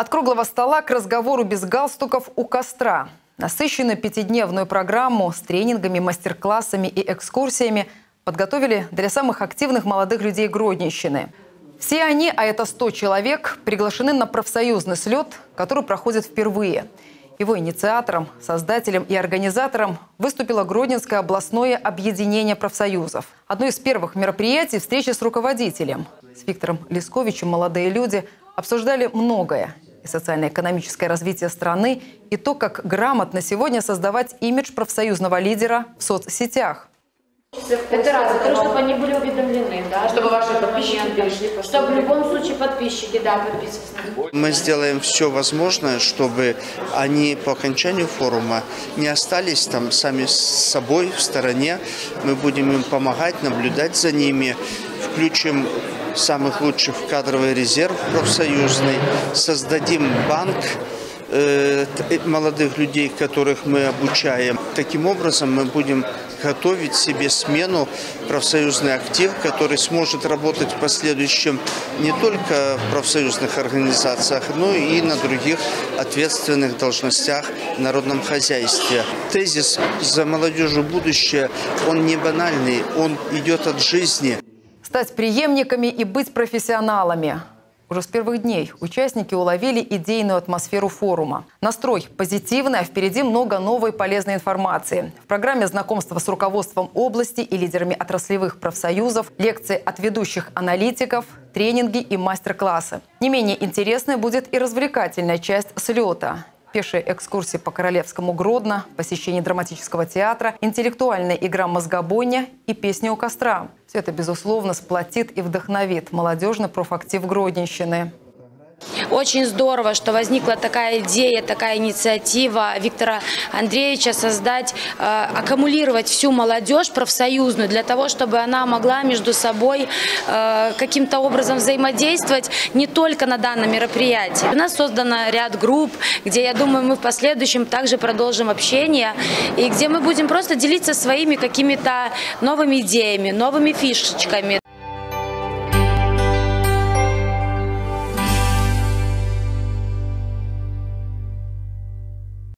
От круглого стола к разговору без галстуков у костра. Насыщенную пятидневную программу с тренингами, мастер-классами и экскурсиями подготовили для самых активных молодых людей Гродненщины. Все они, а это 100 человек, приглашены на профсоюзный слет, который проходит впервые. Его инициатором, создателем и организатором выступило Гродненское областное объединение профсоюзов. Одно из первых мероприятий – встреча с руководителем. С Виктором Лисковичем молодые люди обсуждали многое и социально-экономическое развитие страны, и то, как грамотно сегодня создавать имидж профсоюзного лидера в соцсетях. Это раз, во чтобы они были уведомлены, да, Чтобы ваши подписчики перешли Чтобы в любом случае подписчики, да, подписывались. Мы сделаем все возможное, чтобы они по окончанию форума не остались там сами с собой в стороне. Мы будем им помогать, наблюдать за ними, включим самых лучших в кадровый резерв профсоюзный, создадим банк э, молодых людей, которых мы обучаем. Таким образом мы будем готовить себе смену профсоюзный актив, который сможет работать в последующем не только в профсоюзных организациях, но и на других ответственных должностях в народном хозяйстве. Тезис «За молодежью будущее», он не банальный, он идет от жизни. Стать преемниками и быть профессионалами. Уже с первых дней участники уловили идейную атмосферу форума. Настрой позитивный, а впереди много новой полезной информации. В программе знакомства с руководством области и лидерами отраслевых профсоюзов, лекции от ведущих аналитиков, тренинги и мастер-классы. Не менее интересной будет и развлекательная часть слета пешие экскурсии по Королевскому Гродно, посещение драматического театра, интеллектуальная игра «Мозгобойня» и песня у костра. Все это, безусловно, сплотит и вдохновит молодежный профактив Гродненщины. Очень здорово, что возникла такая идея, такая инициатива Виктора Андреевича создать, э, аккумулировать всю молодежь профсоюзную для того, чтобы она могла между собой э, каким-то образом взаимодействовать не только на данном мероприятии. У нас создано ряд групп, где, я думаю, мы в последующем также продолжим общение и где мы будем просто делиться своими какими-то новыми идеями, новыми фишечками.